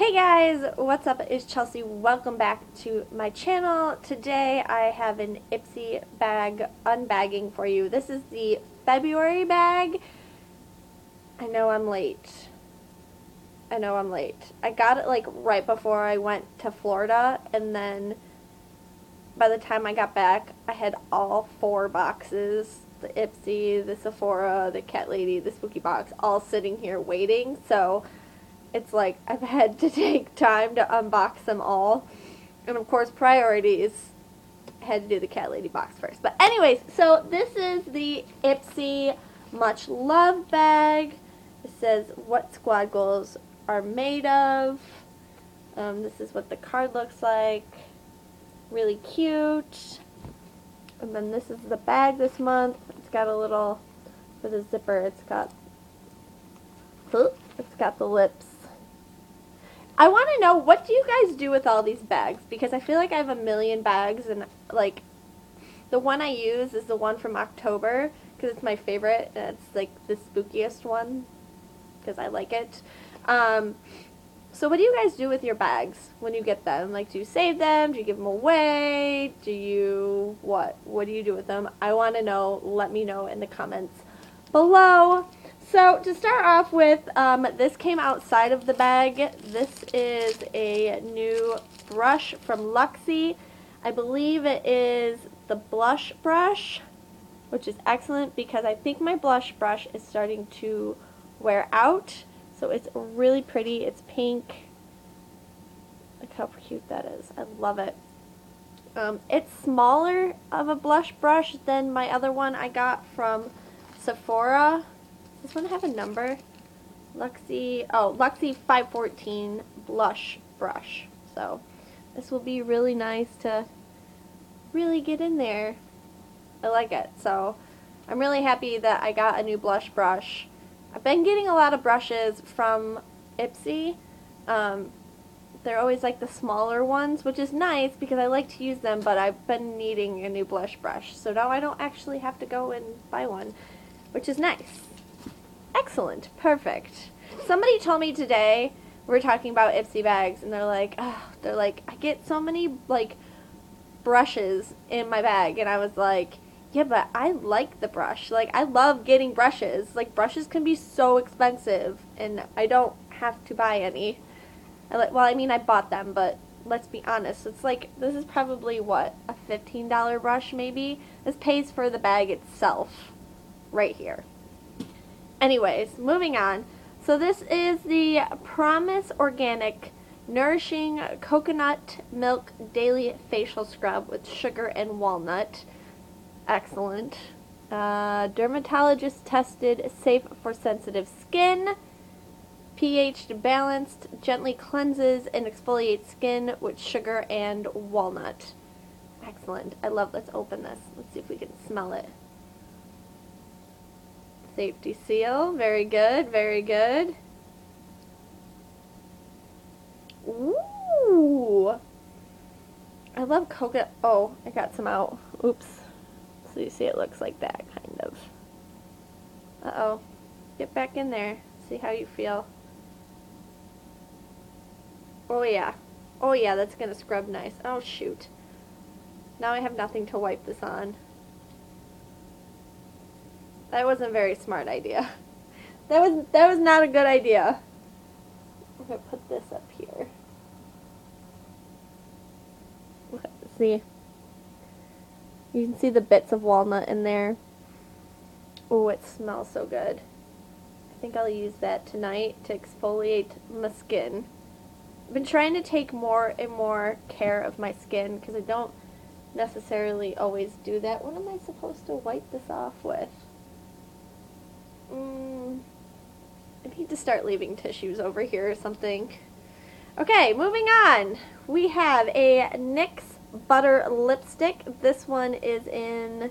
Hey guys, what's up? It's Chelsea. Welcome back to my channel. Today I have an Ipsy bag unbagging for you. This is the February bag. I know I'm late. I know I'm late. I got it like right before I went to Florida and then by the time I got back I had all four boxes. The Ipsy, the Sephora, the Cat Lady, the Spooky Box all sitting here waiting. So it's like I've had to take time to unbox them all. And of course, priorities had to do the cat lady box first. But anyways, so this is the Ipsy Much Love bag. It says what squad goals are made of. Um, this is what the card looks like. Really cute. And then this is the bag this month. It's got a little, for the zipper, it's got, it's got the lips I want to know what do you guys do with all these bags because I feel like I have a million bags and like the one I use is the one from October because it's my favorite and it's like the spookiest one because I like it. Um, so what do you guys do with your bags when you get them? Like do you save them? Do you give them away? Do you what? What do you do with them? I want to know. Let me know in the comments below. So to start off with, um, this came outside of the bag. This is a new brush from Luxie. I believe it is the blush brush, which is excellent because I think my blush brush is starting to wear out. So it's really pretty. It's pink. Look how cute that is. I love it. Um, it's smaller of a blush brush than my other one I got from Sephora. This one have a number? Luxie, oh, Luxie 514 blush brush. So this will be really nice to really get in there. I like it. So I'm really happy that I got a new blush brush. I've been getting a lot of brushes from Ipsy. Um, they're always like the smaller ones, which is nice because I like to use them, but I've been needing a new blush brush. So now I don't actually have to go and buy one, which is nice. Excellent. Perfect. Somebody told me today, we are talking about Ipsy bags, and they're like, oh, they're like, I get so many, like, brushes in my bag. And I was like, yeah, but I like the brush. Like, I love getting brushes. Like, brushes can be so expensive, and I don't have to buy any. I well, I mean, I bought them, but let's be honest. It's like, this is probably, what, a $15 brush, maybe? This pays for the bag itself right here. Anyways, moving on. So this is the Promise Organic Nourishing Coconut Milk Daily Facial Scrub with sugar and walnut. Excellent. Uh, dermatologist tested, safe for sensitive skin. pH balanced, gently cleanses and exfoliates skin with sugar and walnut. Excellent. I love, let's open this. Let's see if we can smell it. Safety seal. Very good. Very good. Ooh. I love coconut. Oh, I got some out. Oops. So you see it looks like that, kind of. Uh-oh. Get back in there. See how you feel. Oh, yeah. Oh, yeah, that's going to scrub nice. Oh, shoot. Now I have nothing to wipe this on. That wasn't a very smart idea. That was that was not a good idea. I'm gonna put this up here. Let's See, you can see the bits of walnut in there. Oh, it smells so good. I think I'll use that tonight to exfoliate my skin. I've been trying to take more and more care of my skin because I don't necessarily always do that. What am I supposed to wipe this off with? Mm, I need to start leaving tissues over here or something. Okay, moving on. We have a NYX Butter Lipstick. This one is in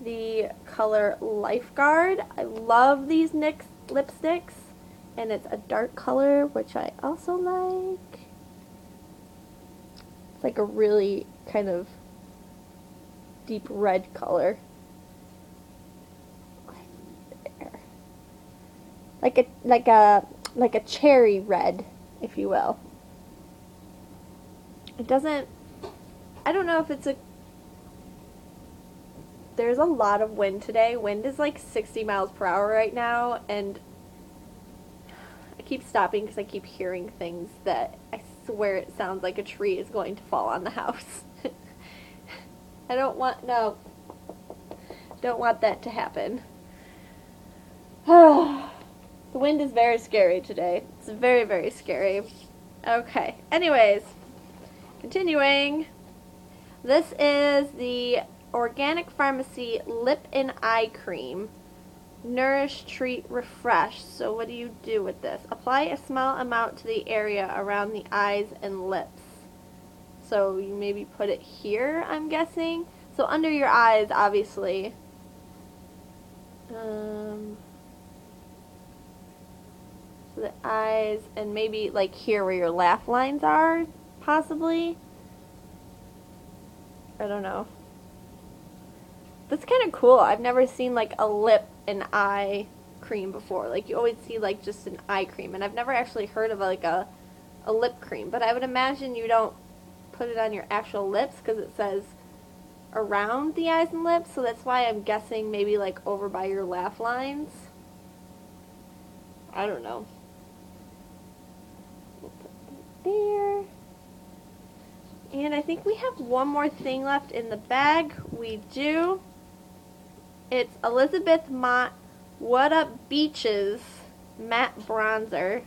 the color Lifeguard. I love these NYX lipsticks. And it's a dark color, which I also like. It's like a really kind of deep red color. Like a like a like a cherry red, if you will. it doesn't, I don't know if it's a, there's a lot of wind today. Wind is like 60 miles per hour right now, and I keep stopping because I keep hearing things that I swear it sounds like a tree is going to fall on the house. I don't want, no, don't want that to happen. the wind is very scary today. It's very, very scary. Okay, anyways, continuing. This is the Organic Pharmacy Lip and Eye Cream. Nourish, treat, refresh. So what do you do with this? Apply a small amount to the area around the eyes and lips. So you maybe put it here, I'm guessing. So under your eyes, obviously. Um, the eyes, and maybe like here where your laugh lines are, possibly. I don't know. That's kind of cool. I've never seen like a lip and eye cream before. Like you always see like just an eye cream, and I've never actually heard of like a a lip cream. But I would imagine you don't put it on your actual lips because it says around the eyes and lips, so that's why I'm guessing maybe like over by your laugh lines. I don't know. There. And I think we have one more thing left in the bag. We do. It's Elizabeth Mott What Up Beaches Matte Bronzer.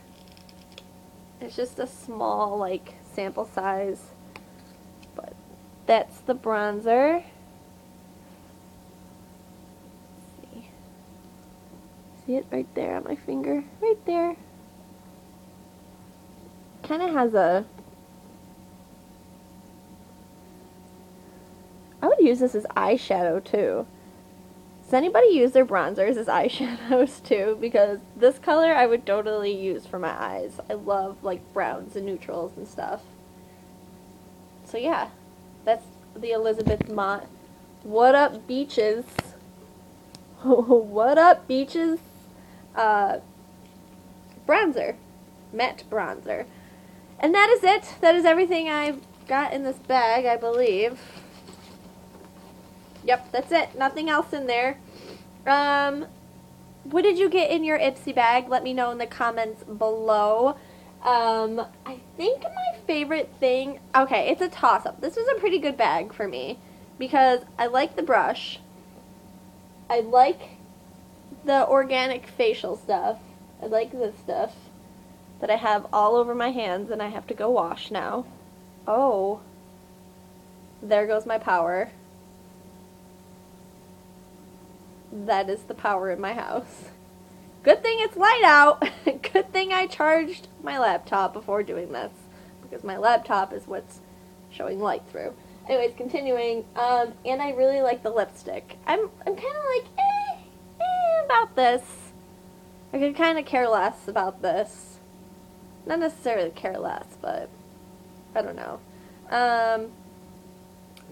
It's just a small, like, sample size. But that's the bronzer. See it right there on my finger? Right there. Kind of has a I would use this as eyeshadow too. Does anybody use their bronzers as eyeshadows too? Because this color I would totally use for my eyes. I love like browns and neutrals and stuff. So yeah, that's the Elizabeth Mott. What up beaches? what up beaches? Uh, bronzer. Matte bronzer. And that is it. That is everything I've got in this bag, I believe. Yep, that's it. Nothing else in there. Um, what did you get in your Ipsy bag? Let me know in the comments below. Um, I think my favorite thing, okay, it's a toss-up. This was a pretty good bag for me because I like the brush. I like the organic facial stuff. I like this stuff that I have all over my hands and I have to go wash now. Oh, there goes my power. that is the power in my house. Good thing it's light out. Good thing I charged my laptop before doing this. Because my laptop is what's showing light through. Anyways, continuing. Um, and I really like the lipstick. I'm, I'm kind of like, eh, eh, about this. I could kind of care less about this. Not necessarily care less, but I don't know. Um,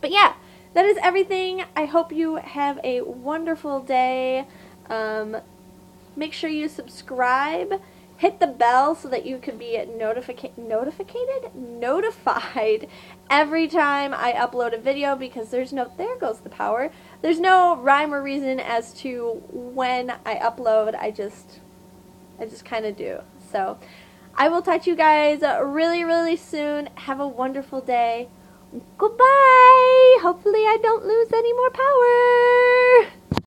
but yeah, that is everything. I hope you have a wonderful day. Um, make sure you subscribe. Hit the bell so that you can be notifica- notified notified every time I upload a video because there's no there goes the power. There's no rhyme or reason as to when I upload. I just I just kind of do. So, I will talk to you guys really really soon. Have a wonderful day. Goodbye. Hopefully I don't lose any more power.